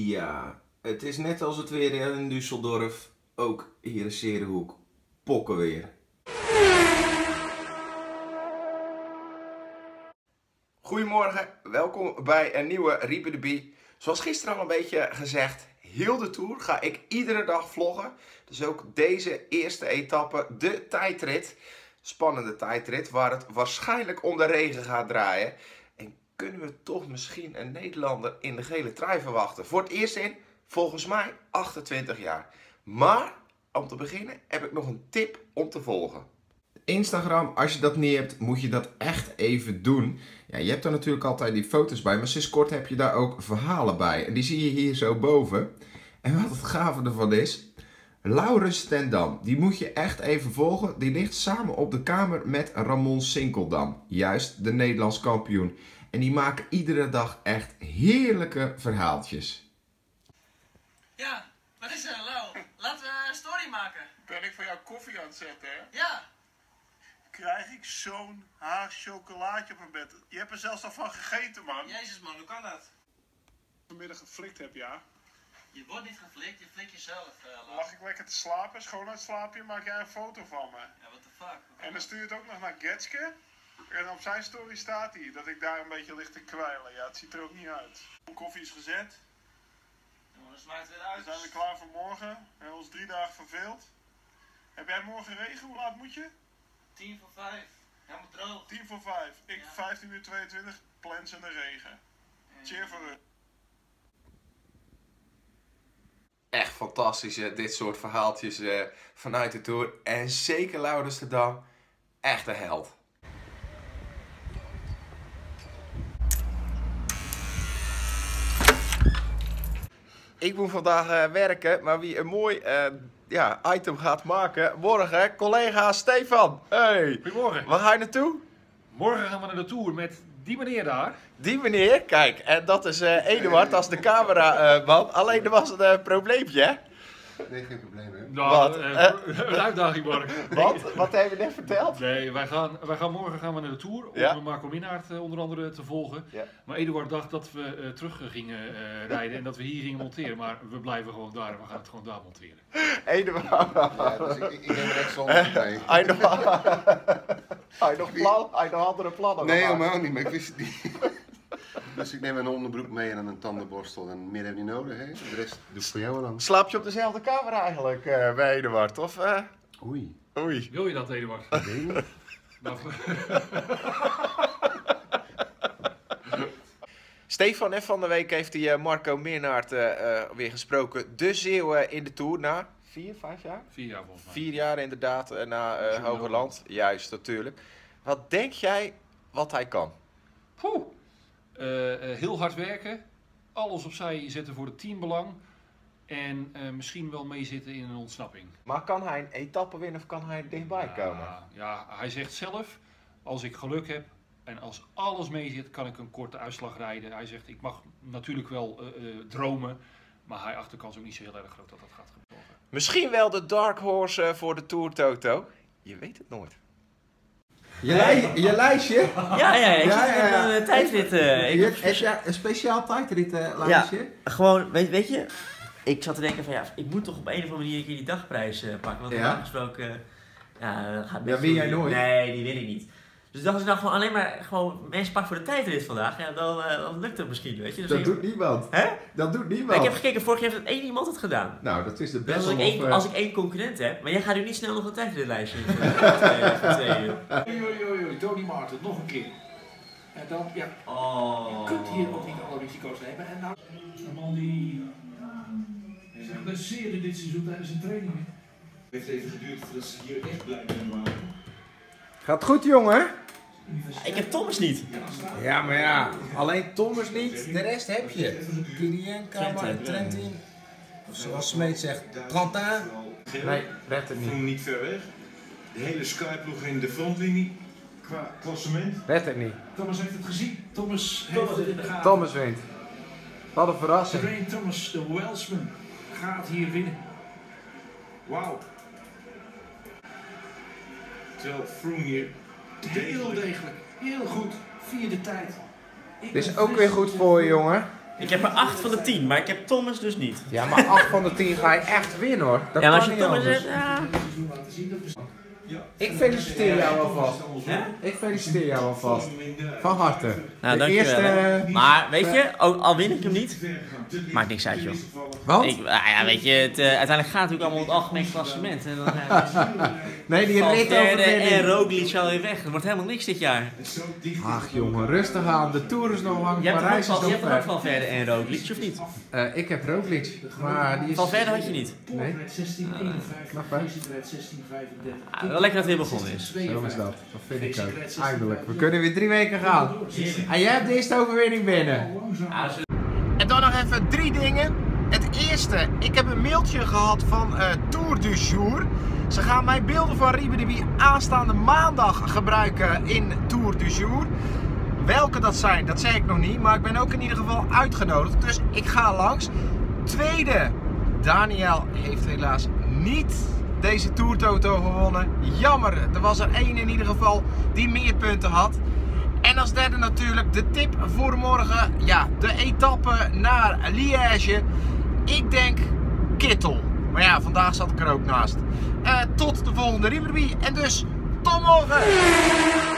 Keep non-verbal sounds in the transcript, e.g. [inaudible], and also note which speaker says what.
Speaker 1: Ja, het is net als het weer in Düsseldorf. Ook hier in Serenhoek. Pokken weer. Goedemorgen, welkom bij een nieuwe Riepen de Bie. Zoals gisteren al een beetje gezegd, heel de tour ga ik iedere dag vloggen. Dus ook deze eerste etappe, de tijdrit. Spannende tijdrit, waar het waarschijnlijk om de regen gaat draaien. En kunnen we toch misschien een Nederlander in de gele trui verwachten? Voor het eerst in, volgens mij, 28 jaar. Maar, om te beginnen, heb ik nog een tip om te volgen. Instagram, als je dat niet hebt, moet je dat echt even doen. Ja, je hebt er natuurlijk altijd die foto's bij, maar sinds kort heb je daar ook verhalen bij. En die zie je hier zo boven. En wat het gave ervan is, Laurens Stendam, die moet je echt even volgen. Die ligt samen op de kamer met Ramon Sinkeldam, juist de Nederlands kampioen. En die maken iedere dag echt heerlijke verhaaltjes.
Speaker 2: Ja, wat is er, Lau? Laten we een story maken.
Speaker 3: Ben ik voor jou koffie aan het zetten, hè?
Speaker 2: Ja.
Speaker 3: Krijg ik zo'n haag chocolaatje op mijn bed. Je hebt er zelfs al van gegeten, man.
Speaker 2: Jezus man, hoe kan dat?
Speaker 3: Vanmiddag geflikt heb, ja.
Speaker 2: Je wordt niet geflikt, je flikt jezelf, uh.
Speaker 3: Lag ik lekker te slapen, schoon uit slaapje, maak jij een foto van me.
Speaker 2: Ja, what the fuck?
Speaker 3: En dan stuur je het ook nog naar Getske. En op zijn story staat hij dat ik daar een beetje ligt te kwijlen. Ja, het ziet er ook niet uit. Koffie is gezet. We zijn weer klaar voor morgen. We hebben ons drie dagen verveeld. Heb jij morgen regen? Hoe laat moet je?
Speaker 2: 10 voor 5. Helemaal droog.
Speaker 3: 10 voor 5. Ik
Speaker 2: Ja.
Speaker 3: 15 uur 22. Plans in de regen. Cheer voor u.
Speaker 1: Echt fantastisch, hè, dit soort verhaaltjes eh, vanuit de Tour. En zeker Laurens de Dam, echt een held. Ik moet vandaag eh, werken, maar wie een mooi eh, ja, item gaat maken, morgen, collega Stefan. Hey,
Speaker 4: Goedemorgen.
Speaker 1: waar ga je naartoe?
Speaker 4: Morgen gaan we naar de Tour met die meneer daar.
Speaker 1: Die meneer, kijk, en dat is eh Eduard als de cameraman. Alleen er was een probleempje, hè?
Speaker 5: Nee, geen probleem hè.
Speaker 4: Nou,
Speaker 1: Wat?
Speaker 4: eh,
Speaker 1: Eh? [laughs]
Speaker 4: een uitdaging morgen.
Speaker 1: Wat? Wat heb je net verteld?
Speaker 4: Nee, wij gaan, wij gaan morgen gaan we naar de Tour om
Speaker 1: Ja.
Speaker 4: Marco Minnaert eh, onder andere te volgen.
Speaker 1: Ja.
Speaker 4: Maar Eduard dacht dat we eh, terug gingen eh, rijden en dat we hier gingen monteren. Maar we blijven gewoon daar en we gaan het gewoon daar monteren.
Speaker 1: Eduard.
Speaker 5: Ja, dus ik, ik, ik neem er echt zonder mee.
Speaker 1: Hij nog, hij nog plan, hij nog andere plannen.
Speaker 5: Nee, helemaal niet, maar ik wist het niet. Dus ik neem een onderbroek mee en een tandenborstel en meer heb je niet nodig hè. De rest doe ik voor jou wel dan.
Speaker 1: Slaap je op dezelfde kamer eigenlijk eh, bij Eduard? Of, eh?
Speaker 5: Oei.
Speaker 1: Oei.
Speaker 4: Wil je dat, Eduard?
Speaker 5: Weet je niet? [laughs]
Speaker 4: Nou, [laughs]
Speaker 1: Stefan, en van de week heeft hij eh, Marco Meernaert weer gesproken. De Zeeuwen in de Tour na vier, vijf jaar?
Speaker 4: vier jaar volgens mij.
Speaker 1: Vier jaar inderdaad na eh Hogerland. Juist, natuurlijk. Wat denk jij wat hij kan?
Speaker 4: Poeh. Eh, eh, heel hard werken, alles opzij zetten voor het teambelang en eh, misschien wel meezitten in een ontsnapping.
Speaker 1: Maar kan hij een etappe winnen of kan hij dichtbij komen?
Speaker 4: Ja, hij zegt zelf, als ik geluk heb en als alles meezit, kan ik een korte uitslag rijden. Hij zegt, ik mag natuurlijk wel dromen, maar hij acht de kans ook niet zo heel erg groot dat dat gaat gebeuren.
Speaker 1: Misschien wel de dark horse voor de Tour, Toto. Je weet het nooit. Je, lij- je lijstje?
Speaker 6: Ja, ja, ik
Speaker 1: Ja,
Speaker 6: zit
Speaker 1: ja,
Speaker 6: een tijdrit. eh, ik heb-
Speaker 1: een, speciaal tijdritlijstje?
Speaker 6: ja, gewoon, weet, weet je, ik zat te denken van ja, ik moet toch op een of andere manier een keer die dagprijs eh, pakken. Want
Speaker 1: Ja?
Speaker 6: normaal gesproken, eh, ja, dat gaat best
Speaker 1: Ja, win jij nooit?
Speaker 6: Nee, die win ik niet. Dus als ik nou gewoon alleen maar gewoon mensen pak voor de tijdrit vandaag, ja, dan, eh, dan lukt het misschien, weet je. Dus
Speaker 1: Dat
Speaker 6: ik-
Speaker 1: doet niemand.
Speaker 6: Hè?
Speaker 1: Dat doet
Speaker 6: Maar
Speaker 1: niemand.
Speaker 6: ik heb gekeken, vorig jaar heeft het één iemand het gedaan.
Speaker 1: Nou, dat is de
Speaker 6: Dus
Speaker 1: beste.
Speaker 6: als ik, één, als ik één concurrent heb, maar jij gaat nu niet snel nog een tijdritlijstje [laughs] uur.
Speaker 7: Oei, oei, oei, Tony Martin, nog een keer. En dan, ja,
Speaker 6: Oh.
Speaker 7: je kunt hier ook niet alle risico's nemen. En nou, een man die is geblesseerd dit seizoen tijdens zijn trainingen.
Speaker 8: Het heeft even geduurd voordat ze hier echt blij mee waren.
Speaker 1: Gaat goed, jongen.
Speaker 6: Ik heb Thomas niet.
Speaker 1: Ja, maar ja, alleen Thomas niet. De rest heb je. Kirienka,
Speaker 6: Trentin.
Speaker 1: Trentin. Of zoals Smeet zegt, Trentin. Nee, redt het
Speaker 8: Voel niet ver weg. De hele Skyploeg in de frontlinie qua klassement.
Speaker 1: Redt het niet.
Speaker 7: Thomas heeft het gezien. Thomas heeft het in de gaten.
Speaker 1: Thomas wint. Wat een verrassing.
Speaker 7: Train Thomas, de Welshman, gaat hier winnen.
Speaker 8: Wauw. Terwijl Froome hier
Speaker 7: Heel degelijk, heel goed, vierde tijd. Ik
Speaker 1: Dit is ook weer
Speaker 7: fris.
Speaker 1: goed voor je, jongen.
Speaker 6: Ik heb er 8 van de 10, maar ik heb Thomas dus niet.
Speaker 1: Ja, maar 8 van de 10 ga je echt winnen hoor. Dat
Speaker 6: ja, maar als
Speaker 1: kan
Speaker 6: je
Speaker 1: niet
Speaker 6: Thomas hebt, ja.
Speaker 1: Ik feliciteer jou alvast. Ik feliciteer jou alvast. Van harte.
Speaker 6: Nou,
Speaker 1: de
Speaker 6: dankjewel.
Speaker 1: eerste...
Speaker 6: Maar weet je, ook al win ik hem niet, maakt niks uit joh.
Speaker 1: Wat?
Speaker 6: Ik, nou ja, weet je, het, eh, uiteindelijk gaat het natuurlijk allemaal om het algemeen klassement. En dan uh,
Speaker 1: Nee, die rit
Speaker 6: derde en. Roglic alweer weg. Er wordt helemaal niks dit jaar.
Speaker 1: Ach jongen, rustig aan. De Tour is nog lang.
Speaker 6: Je ook
Speaker 1: Parijs is
Speaker 6: je
Speaker 1: nog
Speaker 6: hebt toch ook
Speaker 1: ver.
Speaker 6: Valverde en Roglic, of niet?
Speaker 1: Eh, ik heb Roglic, maar die is...
Speaker 6: Valverde had je niet.
Speaker 1: Nee, mag wel.
Speaker 6: Ah, wel lekker dat het weer begonnen is.
Speaker 1: Zo is dat. Dat vind ik ook. Eindelijk. We kunnen weer drie weken gaan. En jij hebt de eerste overwinning binnen. En dan nog even drie dingen. Het eerste, ik heb een mailtje gehad van eh, Tour du Jour. Ze gaan mijn beelden van Bie aanstaande maandag gebruiken in Tour du Jour. Welke dat zijn, dat zeg ik nog niet. Maar ik ben ook in ieder geval uitgenodigd. Dus ik ga langs. Tweede, Daniel heeft helaas niet deze Tour Toto gewonnen. Jammer, er was er één in ieder geval die meer punten had. En als derde natuurlijk de tip voor morgen. Ja, de etappe naar Liège. Ik denk Kittel. Maar ja, vandaag zat ik er ook naast. Eh, tot de volgende Rieberbie. En dus tot morgen!